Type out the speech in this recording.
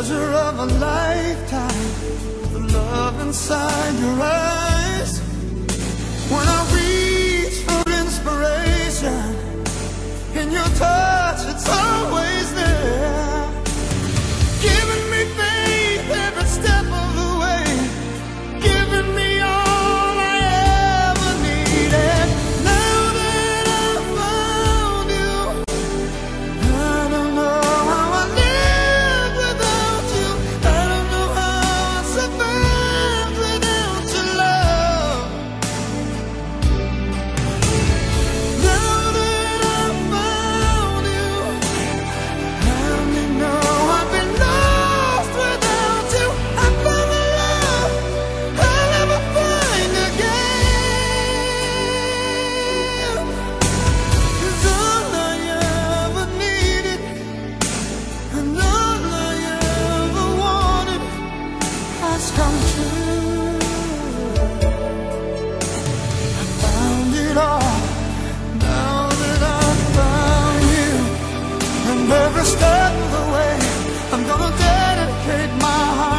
treasure of a lifetime, the love inside your eyes. every step of the way. I'm gonna dedicate my heart.